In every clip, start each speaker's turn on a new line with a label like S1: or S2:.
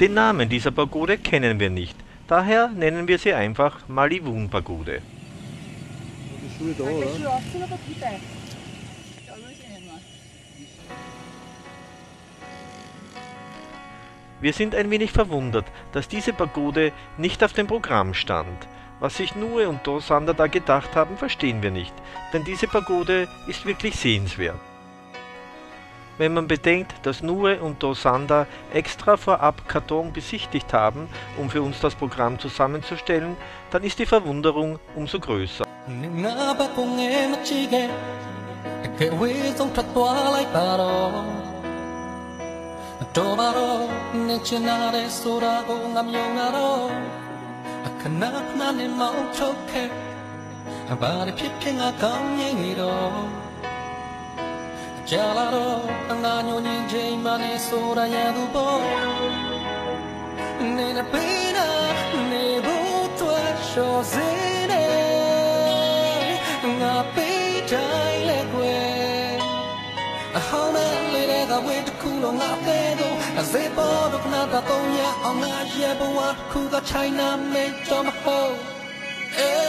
S1: Den Namen dieser Pagode kennen wir nicht, daher nennen wir sie einfach
S2: oder?
S1: Wir sind ein wenig verwundert, dass diese Pagode nicht auf dem Programm stand. Was sich Nue und Dosander da gedacht haben, verstehen wir nicht, denn diese Pagode ist wirklich sehenswert. Wenn man bedenkt, dass Nue und Dosander extra vorab Karton besichtigt haben, um für uns das Programm zusammenzustellen, dann ist die Verwunderung umso größer.
S3: ကြာလာတော့အနာညိုညင်ချိန်မှလည်းဆိုရရန်သူပေါ်နေနေပေးနာနေဖို့တော့ရှော်စင်းနေငါပေးတိုင်းလဲကွယ်အဟောင်းနဲ့လေတဲ့ကဝေးတစ်ခုလုံးငါပေးတော့အစေပေါ်တော့ခနာတော့ညအောင်ငါရဲ့ဘဝတစ်ခုကချိုင်နာမဲတော့မဟုတ်
S4: အေး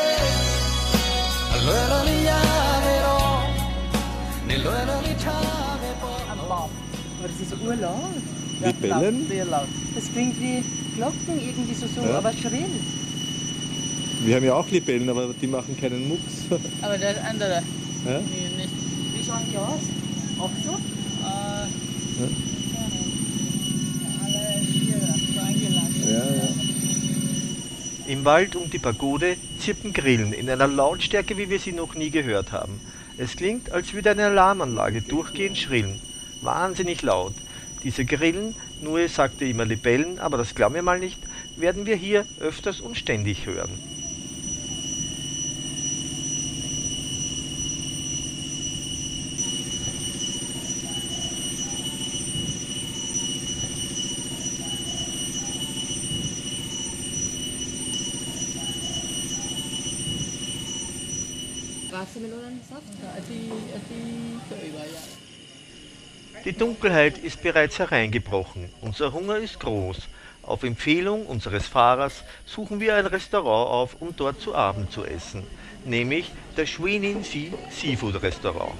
S4: ist urlaut.
S2: Libellen?
S4: Sehr laut. Das klingt wie Glocken, irgendwie so, so
S2: Ja.
S4: aber schrill.
S2: Wir haben ja auch Libellen, aber die machen keinen Mucks.
S5: Aber das andere,
S2: Ja?
S5: nee, nicht.
S4: Wie schauen die aus? Auch so?
S5: Äh,
S2: Ja.
S5: alle hier so eingelassen.
S2: Ja, ja.
S1: Im Wald um die Pagode zirpen Grillen in einer Lautstärke, wie wir sie noch nie gehört haben. Es klingt, als würde eine Alarmanlage durchgehend schrillen. Wahnsinnig laut. Diese Grillen, Nue sagte immer Libellen, aber das glauben wir mal nicht, werden wir hier öfters und ständig hören.
S4: Wassermelonensaft?
S5: Die, die für über, ja.
S1: Die Dunkelheit ist bereits hereingebrochen. Unser Hunger ist groß. Auf Empfehlung unseres Fahrers suchen wir ein Restaurant auf, um dort zu Abend zu essen, nämlich das Schwenin Sea Seafood Restaurant.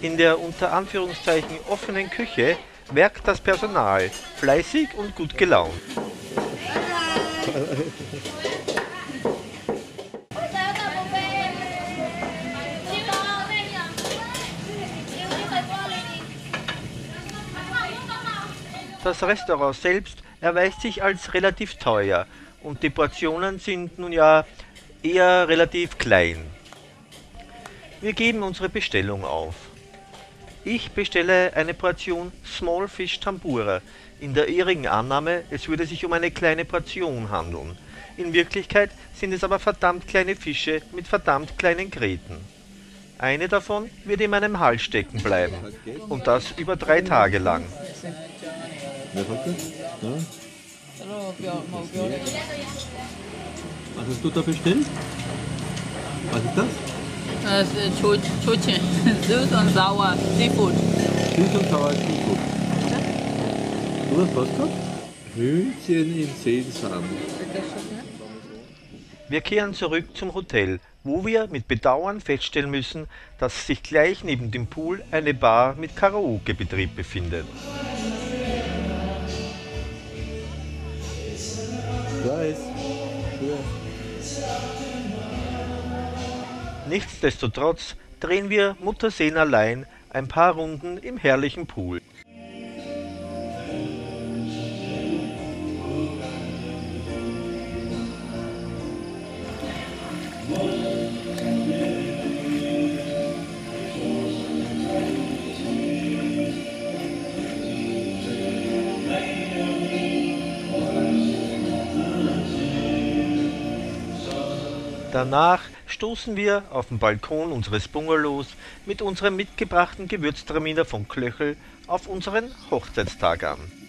S1: In der unter Anführungszeichen offenen Küche werkt das Personal, fleißig und gut gelaunt. Das Restaurant selbst erweist sich als relativ teuer und die Portionen sind nun ja eher relativ klein. Wir geben unsere Bestellung auf. Ich bestelle eine Portion Small Fish Tambura in der irrigen Annahme, es würde sich um eine kleine Portion handeln. In Wirklichkeit sind es aber verdammt kleine Fische mit verdammt kleinen Gräten. Eine davon wird in meinem Hals stecken bleiben und das über drei Tage lang.
S2: Wer sagt das? Ja. Was hast du da bestellt? Was ist das?
S5: Das ist Chu- Chuchen, süß und sauer, Seafood.
S2: Süß und sauer Seafood. Du hast was gehabt? Hühnchen in Sesam.
S1: Wir kehren zurück zum Hotel, wo wir mit Bedauern feststellen müssen, dass sich gleich neben dem Pool eine Bar mit Karaoke-Betrieb befindet.
S2: Ist. Schuhe.
S1: Nichtsdestotrotz drehen wir Mutterseen allein ein paar Runden im herrlichen Pool. Danach stoßen wir auf dem Balkon unseres Bungalows mit unserem mitgebrachten Gewürztraminer von Klöchel auf unseren Hochzeitstag an.